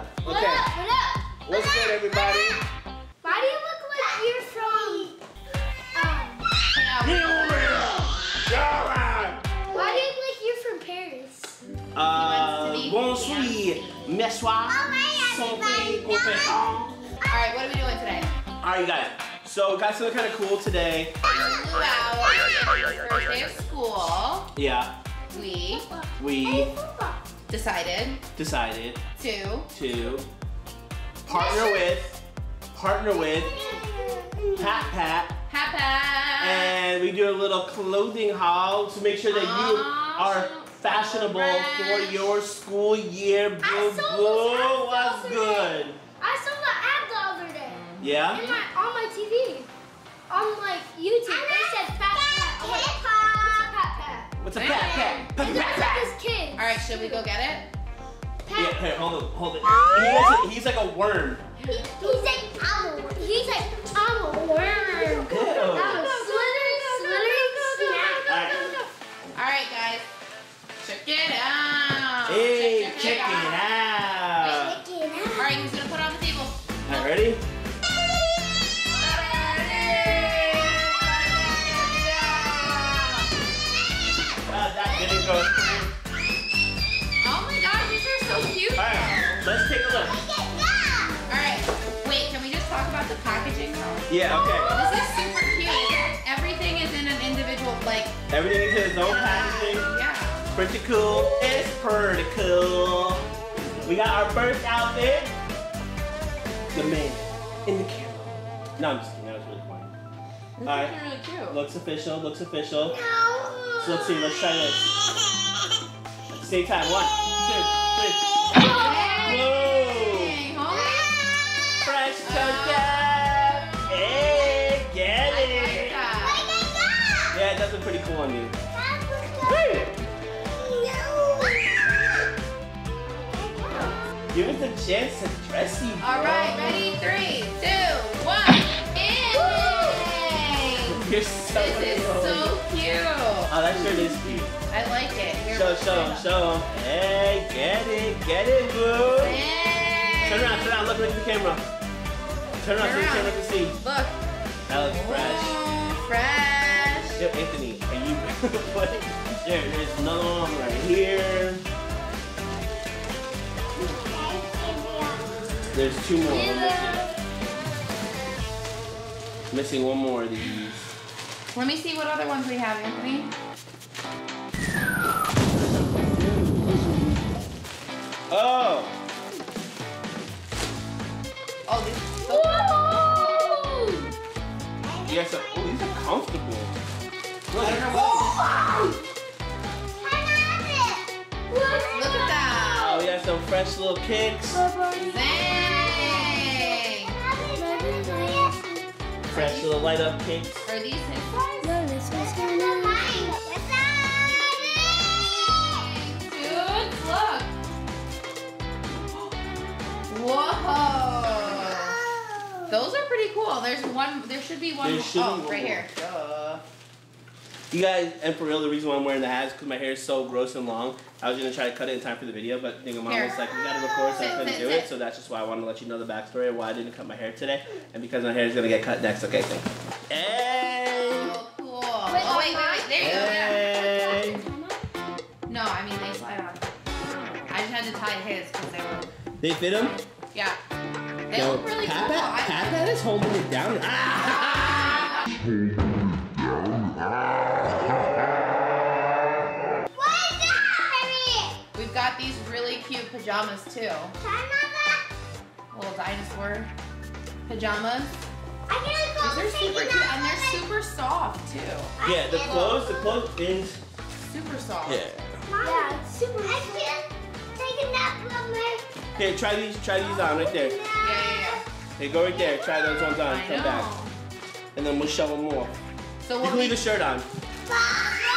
Okay. What up? What up? What's good, everybody? Why do you look like you're from? Um, Why do you look like you're from Paris? Uh, bonsoir, oh, messoir, All right, what are we doing today? All right, you guys. So we got something kind of cool today. Luau, first day of school. Yeah. We. We decided decided to to partner with, partner with Pat Pat, happen. and we do a little clothing haul to make sure that you are fashionable for your school year. Boo I boo, those what's good? I saw the ad the other day. Yeah? In my, on my TV. On like YouTube. They said Pat? What's a Pat. this. Alright, should we go get it? Yeah, here, hold it, hold it. He is a, he's like a worm. He, he's like, I'm a, he's like, I'm a worm. Ew. Yeah, okay. This is super cute. Everything is in an individual, like, Everything is in its own packaging. yeah. Pretty cool. It's pretty cool. We got our first outfit. The man in the camera. No, I'm just kidding. That was really funny. This Alright. really cute. Looks official. Looks official. So let's see. Let's try this. At the same time. One, two, three. Whoa! Hey, homie. Fresh toast. Look pretty cool on you. Give us a chance to dress you. All right, ready? Three, two, one. You're so This is so cute. Oh, that shirt is cute. I like it. Here, Show, show, show. Hey, get it, get it, boo. Yay! Turn around, turn around, look, look at the camera. Turn around Turn so the around. camera can see. Look. That looks fresh. Fresh. Yo, Anthony, are you what? There, there's another one right here. There's two more. Missing. Missing one more of these. Let me see what other ones we have, Anthony. Oh, Yes, uh, oh, these are comfortable. Look, I don't know what. Look at that. Oh, we got some fresh little kicks. Dang. Fresh little light up kicks. Are these his size? Dude, look. Whoa. Those are pretty cool. There's one. There should be one. There should oh, be one right more. here. Duh. You guys, and for real, the reason why I'm wearing the hat is because my hair is so gross and long. I was gonna try to cut it in time for the video, but I think mom Here. was like, we gotta record, so I Sit, couldn't do it. So that's just why I wanted to let you know the backstory of why I didn't cut my hair today, and because my hair is gonna get cut next. Okay, thanks. Hey! Oh, cool. oh, wait, wait, wait. There you go. Yeah. No, I mean they slide on. I just had to tie his because they were. They fit him? Yeah. They Yo, look really Pat cool. Pat, I- Pat Pat is holding it down. Ah! We've got these really cute pajamas too. Little dinosaur pajamas. These are super cute and they're super soft too. Yeah, the clothes, the clothes ins. Super soft. Yeah. Yeah, it's super I can't take a nap from there. Okay, try these, try these on right there. Yeah, yeah, Hey, go right there, try those ones on. I come know. back. And then we'll shovel more. So You what can we, leave the shirt on. I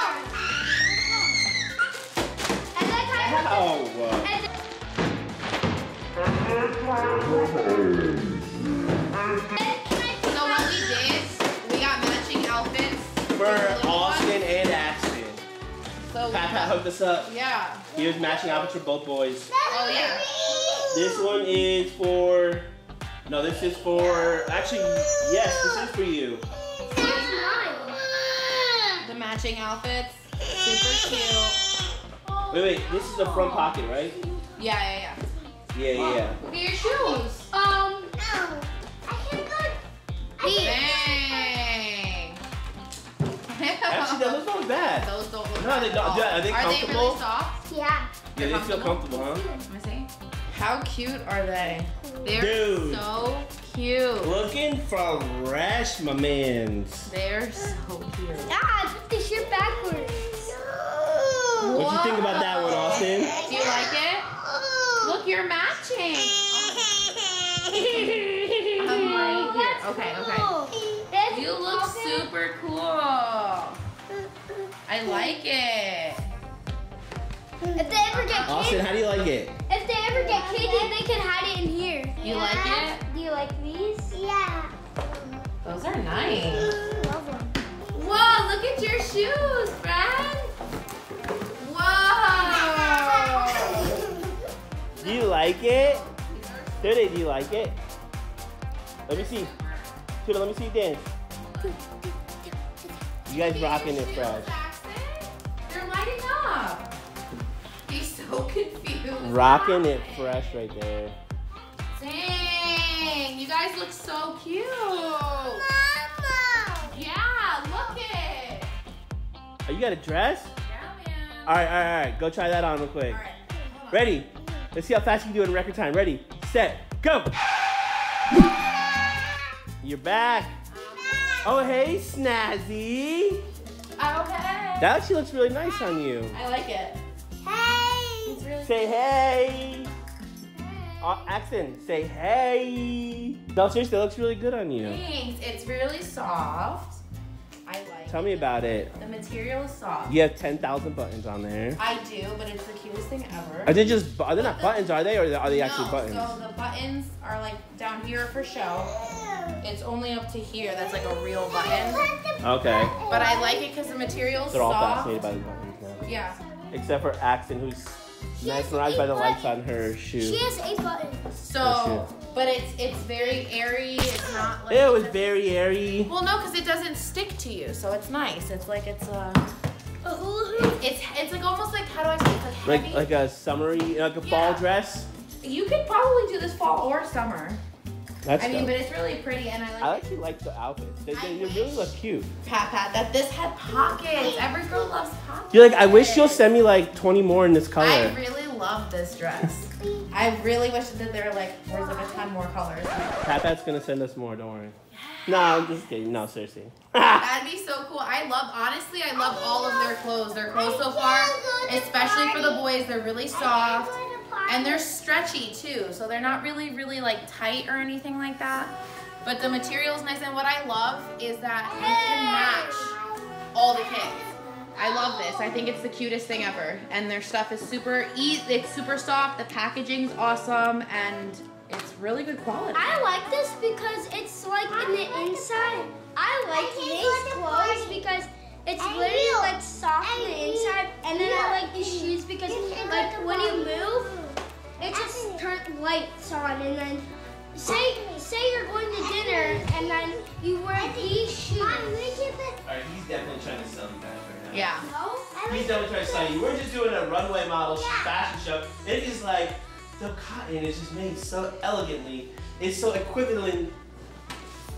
so what we did, we got matching outfits For Austin and Axton. So Pat Pat hooked us up. yeah. Here's matching outfits for both boys. Oh yeah. This one is for. No, this is for. Actually, yes, this is for you. The matching outfits. Super cute. Wait, wait, this is the front pocket, right? Yeah, yeah, yeah. Yeah, yeah. Look at your shoes. Um, I can go. Dang. Actually, those don't look bad. Those don't look No, bad they don't. all. Are they Are they really soft? Yeah. Yeah, they feel comfortable, huh? Let me see. How cute are they? They're Dude. so cute. Looking fresh, my mans. They're so cute. Dad, put the shirt backwards. What do you think about that one, Austin? Do you like it? Look, you're matching. I'm right here. Okay, okay. You look super cool. I like it. If they ever get Austin, how do you like it? If they ever get kids, they can hide it in here. You like it? Do you like these? Yeah. Those are nice. Love them. Whoa, look at your shoes, friend. Whoa. Do you like it? Dede, do you like it? Let me see. Tuda, let me see you dance. You guys rocking it fresh. They're lighting up. He's so confused. Rocking it fresh right there. Dang, you guys look so cute. Mama. Yeah, look it. Oh, you got a dress? Yeah, man. All right, all right, all right. Go try that on real quick. All right. Ready? Let's see how fast you can do it in record time. Ready, set, go. You're back. Oh, hey, Snazzy. Oh, okay. That actually looks really nice on you. I like it. Hey. It's really Say hey. Uh, accent, say hey. No, seriously, that looks really good on you. Thanks. It's really soft. I like Tell me it. about it. The material is soft. You have 10,000 buttons on there. I do, but it's the cutest thing ever. Are they just, are they not buttons, are they? Or are they actually no, buttons? So the buttons are like down here for show. It's only up to here. That's like a real button. Okay. But I like it because the material's They're all soft. fascinated by the buttons now. Yeah. Except for Axton, who's mesmerized by the lights on her shoe. She has eight buttons. So, but it's it's very airy. It's not like. It was very airy. Well, no, because it doesn't stick to you, so it's nice. It's like it's a. A hula hoop. It's it's like almost like how do I say it? Like heavy. Like like a summery, like a fall dress. you could probably do this fall or summer. That's I mean, dope. but it's really pretty, and I like. I actually like the outfits. They, they, they really look cute. Pat Pat that this had pockets. Every girl loves pockets. You're like, I wish you'll send me like 20 more in this color. I really love this dress. I really wish that there were like was like a ton more colors. Pat Pat's gonna send us more. Don't worry. No, I'm just kidding. No, seriously. That'd be so cool. I love honestly, I love all of their clothes. Their clothes so far, especially for the boys, they're really soft and they're stretchy too. So they're not really, really like tight or anything like that. But the material's nice, and what I love is that you can match all the kids. I love this. I think it's the cutest thing ever. And their stuff is super easy. It's super soft. The packaging's awesome, and it's really good quality. I like this because it's like in the inside. I like these clothes because it's literally like soft on the inside, and then I like these shoes because like when you move, it just turns lights on, and then say say you're going to dinner and then you wear these shoes. Alright, he's definitely trying to sell you guys right now. Yeah. He's definitely trying to sell you. We're just doing a runway model fashion show. It is like the cotton is just made so elegantly. It's so equivalent.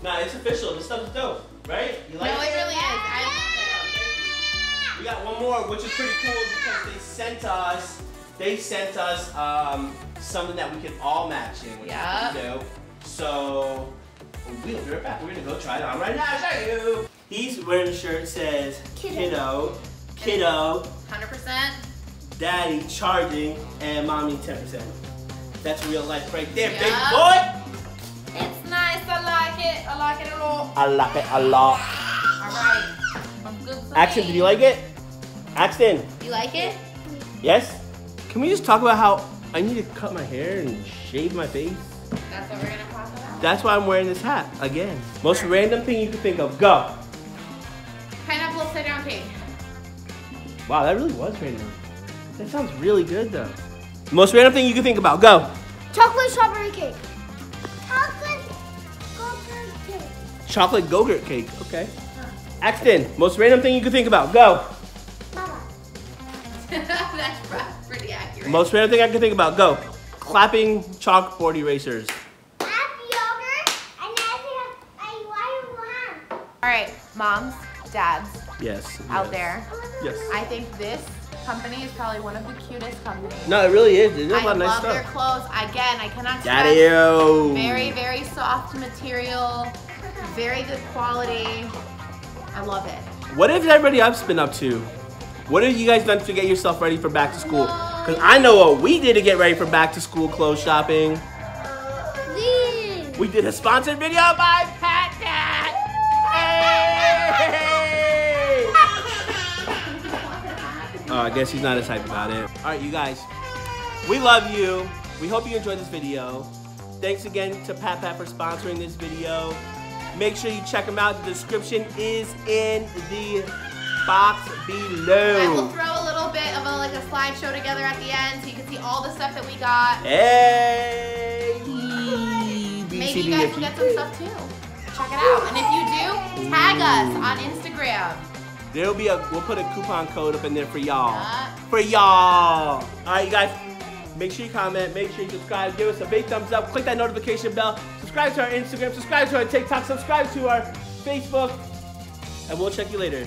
Nah, it's official. This stuff is dope, right? You No, like it it? really is. I love We got one more, which is pretty cool because they sent us, they sent us um, something that we can all match in, which Yeah. is pretty dope. So we'll be right back. We're gonna go try it on right now. Show you. He's wearing a shirt that says kiddo, kiddo, 100%. daddy charging, and mommy 10%. That's real life right there, Yeah. baby boy. It's nice. I like it. I like it a lot. I like it a lot. All right. I'm good for Axton, did you like it? Axton, You like it? yes? Can we just talk about how I need to cut my hair and shave my face? That's what we're gonna talk about. That's why I'm wearing this hat again. Most random thing you could think of. Go. Pineapple upside down cake. Wow, that really was random. That sounds really good though. Most random thing you could think about. Go. Chocolate strawberry cake. Chocolate strawberry cake. Chocolate Go-Gurt cake. Okay. Axton, most random thing you could think about. Go. Most random thing I can think about. Go. clapping chalkboard erasers. All right, moms, dads Yes. out yes. there. Yes. I think this company is probably one of the cutest companies. No, it really is. There's a I lot of nice love their clothes. Again, I cannot stress. Daddy-o. Very, very soft material. Very good quality. I love it. What have everybody else been up to? What have you guys done to get yourself ready for back to school? Because I know what we did to get ready for back to school clothes shopping. We did a sponsored video by Pat Dad. Hey! Oh, I guess he's not as hype about it. All right, you guys, we love you. We hope you enjoyed this video. Thanks again to Pat Pat for sponsoring this video. Make sure you check him out. The description is in the box below. I will throw a little bit of a, like a slideshow together at the end so you can see all the stuff that we got. Hey! Maybe you guys can get some stuff too. Check it out. And if you do, tag us on Instagram. There'll be a, we'll put a coupon code up in there for y'all. Uh, For y'all. All right, you guys, make sure you comment, make sure you subscribe, give us a big thumbs up, click that notification bell, subscribe to our Instagram, subscribe to our TikTok, subscribe to our Facebook, and we'll check you later.